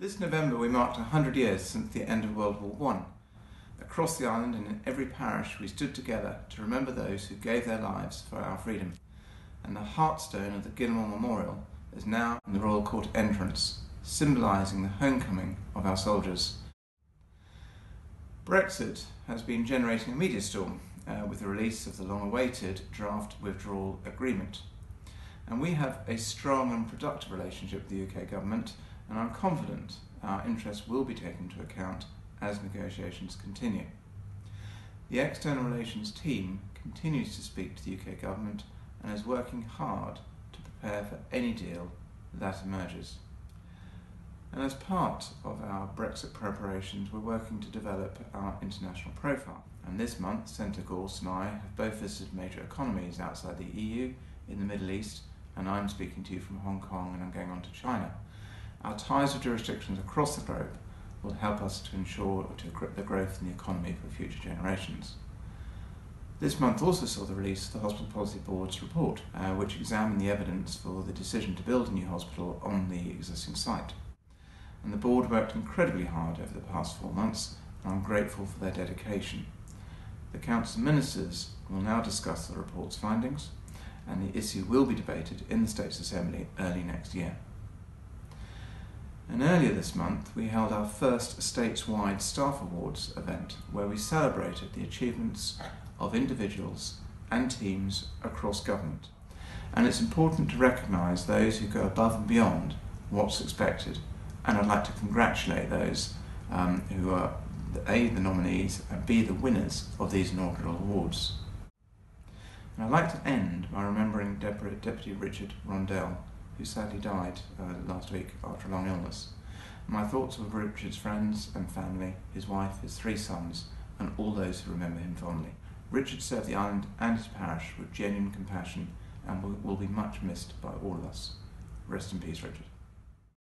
This November we marked 100 years since the end of World War I. Across the island and in every parish we stood together to remember those who gave their lives for our freedom. And the heartstone of the Gilmore Memorial is now in the Royal Court entrance, symbolising the homecoming of our soldiers. Brexit has been generating a media storm uh, with the release of the long-awaited draft withdrawal agreement. And we have a strong and productive relationship with the UK government and I'm confident our interests will be taken into account as negotiations continue. The External Relations team continues to speak to the UK Government and is working hard to prepare for any deal that emerges. And as part of our Brexit preparations, we're working to develop our international profile. And this month, Senator Gorst and I have both visited major economies outside the EU, in the Middle East, and I'm speaking to you from Hong Kong and I'm going on to China. Our ties with jurisdictions across the globe will help us to ensure to the growth in the economy for future generations. This month also saw the release of the Hospital Policy Board's report, uh, which examined the evidence for the decision to build a new hospital on the existing site. And the board worked incredibly hard over the past four months, and I'm grateful for their dedication. The Council Ministers will now discuss the report's findings, and the issue will be debated in the States Assembly early next year. And earlier this month, we held our first statewide Staff Awards event where we celebrated the achievements of individuals and teams across government. And it's important to recognise those who go above and beyond what's expected. And I'd like to congratulate those um, who are A, the nominees, and B, the winners of these inaugural awards. And I'd like to end by remembering Deputy Richard Rondel, who sadly died uh, last week after a long illness. My thoughts are with Richard's friends and family, his wife, his three sons, and all those who remember him fondly. Richard served the island and his parish with genuine compassion and will, will be much missed by all of us. Rest in peace, Richard.